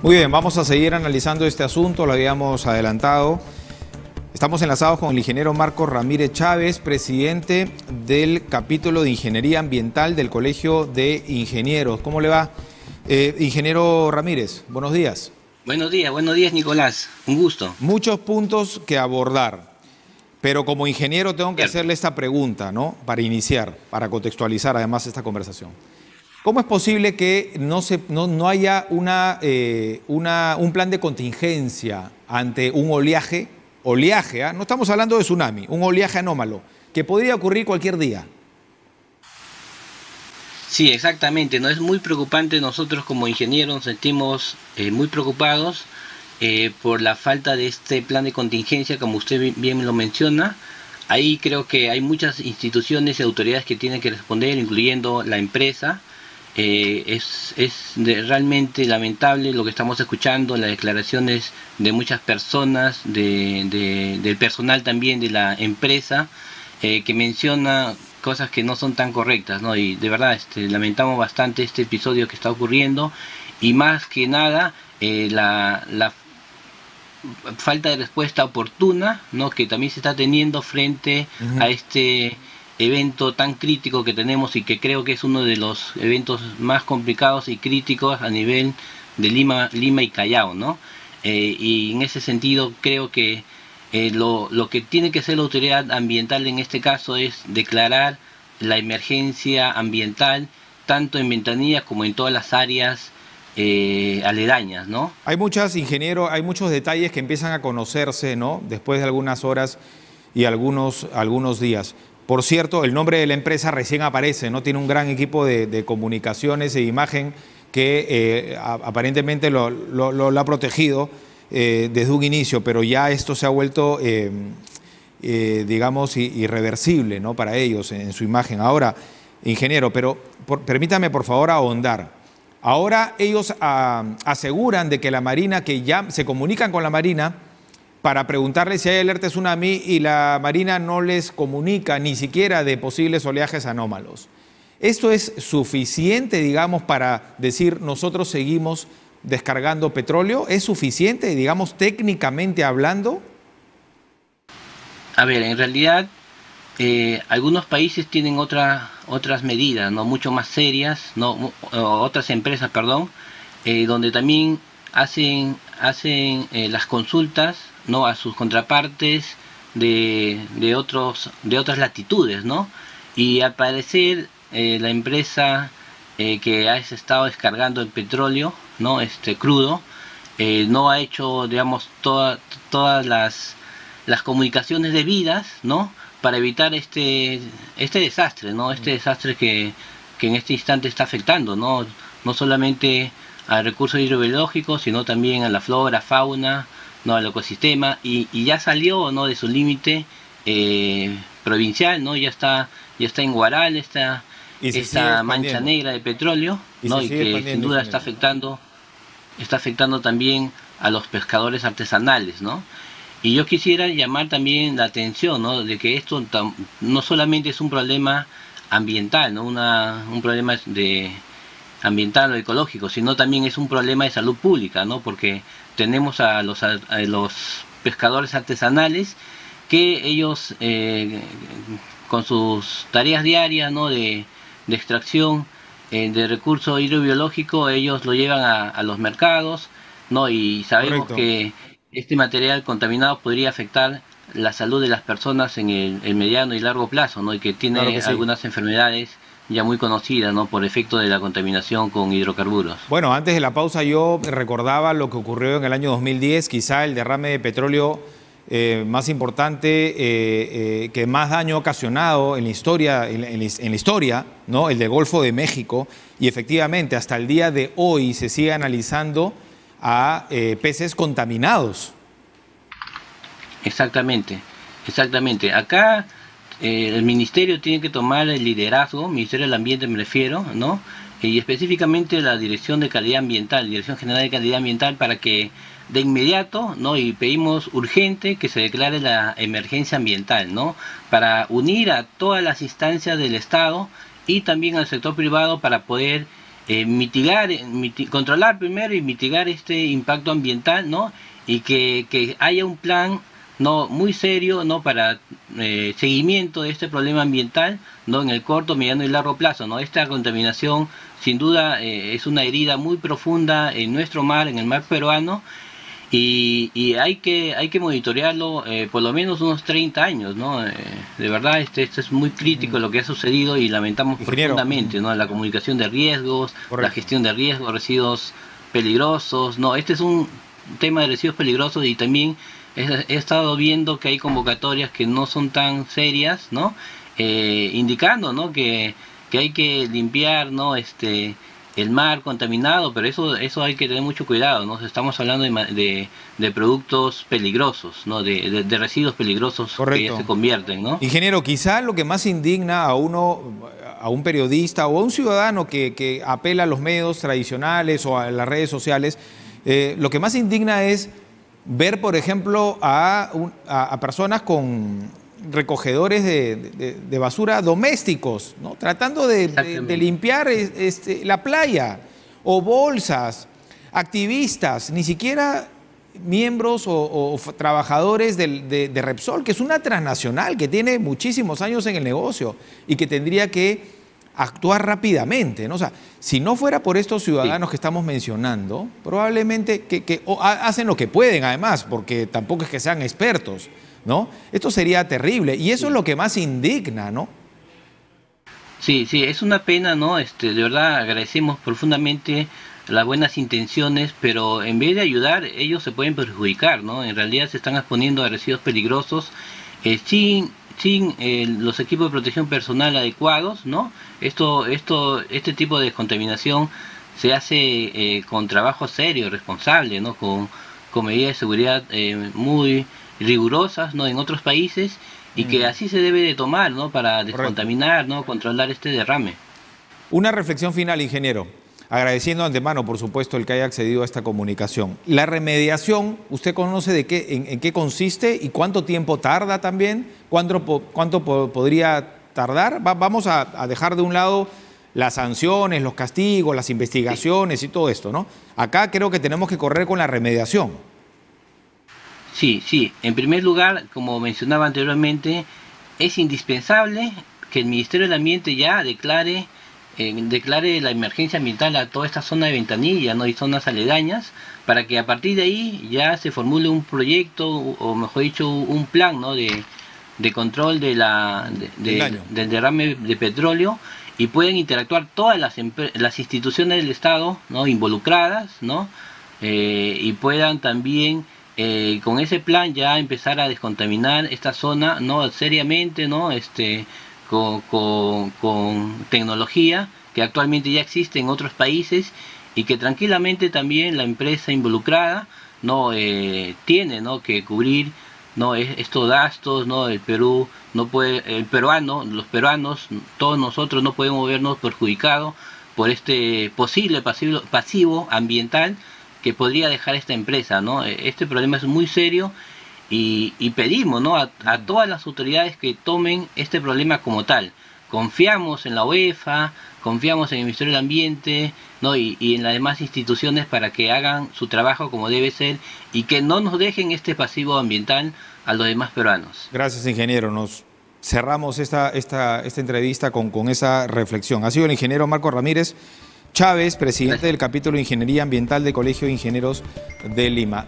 Muy bien, vamos a seguir analizando este asunto, lo habíamos adelantado. Estamos enlazados con el ingeniero Marco Ramírez Chávez, presidente del capítulo de Ingeniería Ambiental del Colegio de Ingenieros. ¿Cómo le va? Eh, ingeniero Ramírez, buenos días. Buenos días, buenos días Nicolás, un gusto. Muchos puntos que abordar, pero como ingeniero tengo que hacerle esta pregunta, ¿no? Para iniciar, para contextualizar además esta conversación. ¿Cómo es posible que no, haya eh, un plan de contingencia ante un oleaje? Oleaje, ¿ah? no estamos hablando de tsunami, un oleaje anómalo, que podría ocurrir cualquier día. Sí, exactamente. No es muy preocupante. Nosotros como ingenieros nos sentimos eh, muy preocupados eh, por la falta de este plan de contingencia, como usted bien lo menciona. Ahí creo que hay muchas instituciones y autoridades que tienen que responder, incluyendo la empresa. Eh, es, es realmente lamentable lo que estamos escuchando, las declaraciones de muchas personas, de, del personal también de la empresa, que menciona cosas que no son tan correctas, ¿no? Y de verdad, este, lamentamos bastante este episodio que está ocurriendo y más que nada eh, la, la, falta de respuesta oportuna, ¿no? Que también se está teniendo frente a este evento tan crítico que tenemos y que creo que es uno de los eventos más complicados y críticos a nivel de Lima, Lima y Callao, ¿no? Eh, y en ese sentido creo que eh, lo, lo, que tiene que hacer la autoridad ambiental en este caso es declarar la emergencia ambiental tanto en Ventanilla como en todas las áreas eh, aledañas, ¿no? Hay muchas, ingeniero, hay muchos detalles que empiezan a conocerse, ¿no? Después de algunas horas y algunos, algunos días. Por cierto, el nombre de la empresa recién aparece, ¿no? Tiene un gran equipo de, comunicaciones e imagen que eh, aparentemente lo, ha protegido eh, desde un inicio, pero ya esto se ha vuelto, eh, digamos, irreversible ¿no? para ellos en, su imagen. Ahora, ingeniero, pero permítame por favor ahondar. Ahora ellos ah, aseguran de que la Marina, que ya se comunican con la Marina para preguntarle si hay alerta tsunami y la Marina no les comunica ni siquiera de posibles oleajes anómalos. ¿Esto es suficiente, digamos, para decir nosotros seguimos descargando petróleo? ¿Es suficiente, digamos, técnicamente hablando? A ver, en realidad eh, algunos países tienen otra, otras medidas, no mucho más serias, no otras empresas, perdón, eh, donde también hacen hacen eh, las consultas, no a sus contrapartes de, de otros de otras latitudes, ¿no? Y al parecer la empresa que ha estado descargando el petróleo no este crudo eh, no ha hecho digamos todas las, las comunicaciones debidas no para evitar este este desastre no este desastre que, en este instante está afectando no no solamente al recurso hidrobiológico sino también a la flora fauna no al ecosistema y, ya salió no de su límite eh, provincial no ya está ya está en Guaral esta esta mancha negra de petróleo no y que sin duda está afectando está afectando también a los pescadores artesanales, ¿no? Y yo quisiera llamar también la atención, ¿no? De que esto no solamente es un problema ambiental, ¿no? Una, un problema de ambiental o ecológico, sino también es un problema de salud pública, ¿no? Porque tenemos a los, a los pescadores artesanales que ellos eh, con sus tareas diarias, ¿no? De, de extracción, eh, de recurso hidrobiológico ellos lo llevan a, los mercados, ¿no? Y sabemos que este material contaminado podría afectar la salud de las personas en el, mediano y largo plazo, ¿no? Y que tiene algunas enfermedades ya muy conocidas, ¿no? Por efecto de la contaminación con hidrocarburos. Bueno, antes de la pausa yo recordaba lo que ocurrió en el año 2010, quizá el derrame de petróleo eh, más importante, eh, eh, que más daño ha ocasionado en la historia, en, la historia, ¿no? el de Golfo de México, y efectivamente hasta el día de hoy se sigue analizando a peces contaminados. Exactamente, exactamente. Acá el ministerio tiene que tomar el liderazgo, Ministerio del Ambiente me refiero, ¿no? Y específicamente la Dirección de Calidad Ambiental, Dirección General de Calidad Ambiental, para que de inmediato, ¿no? Y pedimos urgente que se declare la emergencia ambiental, ¿no? Para unir a todas las instancias del Estado y también al sector privado para poder eh, mitigar, controlar primero y mitigar este impacto ambiental, ¿no? Y que haya un plan no muy serio no para eh, seguimiento de este problema ambiental no en el corto mediano y largo plazo no esta contaminación sin duda eh, es una herida muy profunda en nuestro mar en el mar peruano y, y hay que hay que monitorearlo eh, por lo menos unos 30 años no de verdad este esto es muy crítico lo que ha sucedido y lamentamos profundamente no la comunicación de riesgos la gestión de riesgos residuos peligrosos no este es un tema de residuos peligrosos y también he, estado viendo que hay convocatorias que no son tan serias, ¿no? Eh, indicando, ¿no? Que, que, hay que limpiar, ¿no? Este, el mar contaminado, pero eso, eso hay que tener mucho cuidado, ¿no? Estamos hablando de, de, productos peligrosos, ¿no? De, de residuos peligrosos que se convierten, ¿no? Ingeniero, quizá lo que más indigna a uno, a un periodista o a un ciudadano que, que apela a los medios tradicionales o a las redes sociales, eh, lo que más indigna es ver, por ejemplo, a, personas con recogedores de, basura domésticos, ¿no? tratando de, limpiar este, la playa, o bolsas, activistas, ni siquiera miembros o, trabajadores de, Repsol, que es una transnacional que tiene muchísimos años en el negocio y que tendría que actuar rápidamente. ¿no? O sea, si no fuera por estos ciudadanos que estamos mencionando, probablemente que, hacen lo que pueden además, porque tampoco es que sean expertos, ¿no? Esto sería terrible y eso es lo que más indigna, ¿no? Sí, sí, es una pena, ¿no? Este, de verdad agradecemos profundamente las buenas intenciones, pero en vez de ayudar, ellos se pueden perjudicar, ¿no? En realidad se están exponiendo a residuos peligrosos eh, sin sin eh, los equipos de protección personal adecuados, ¿no? Esto, esto, este tipo de contaminación se hace eh, con trabajo serio, responsable, ¿no? Con, con medidas de seguridad eh, muy rigurosas, ¿no? En otros países y que así se debe de tomar, ¿no? Para descontaminar, ¿no? Controlar este derrame. Una reflexión final, ingeniero. Agradeciendo antemano, por supuesto, el que haya accedido a esta comunicación. La remediación, ¿usted conoce de qué, en, qué consiste y cuánto tiempo tarda también? ¿Cuánto, podría tardar? vamos a, dejar de un lado las sanciones, los castigos, las investigaciones y todo esto, ¿no? Acá creo que tenemos que correr con la remediación. Sí, sí. En primer lugar, como mencionaba anteriormente, es indispensable que el Ministerio del Ambiente ya declare declare la emergencia ambiental a toda esta zona de ventanilla ¿no? y zonas aledañas para que a partir de ahí ya se formule un proyecto o mejor dicho un plan ¿no? de, de control de la, del derrame de petróleo y pueden interactuar todas las, las instituciones del Estado ¿no? involucradas ¿no? Eh, y puedan también eh, con ese plan ya empezar a descontaminar esta zona no seriamente no este con, tecnología que actualmente ya existe en otros países y que tranquilamente también la empresa involucrada no eh, tiene no que cubrir no estos gastos no el Perú no puede el peruano los peruanos todos nosotros no podemos vernos perjudicados por este posible pasivo, pasivo ambiental que podría dejar esta empresa no este problema es muy serio y, pedimos ¿no? a, todas las autoridades que tomen este problema como tal. Confiamos en la UEFA, confiamos en el Ministerio del Ambiente ¿no? y, en las demás instituciones para que hagan su trabajo como debe ser y que no nos dejen este pasivo ambiental a los demás peruanos. Gracias, ingeniero. Nos cerramos esta, esta, esta entrevista con, con esa reflexión. Ha sido el ingeniero Marco Ramírez Chávez, presidente del capítulo de Ingeniería Ambiental del Colegio de Ingenieros de Lima.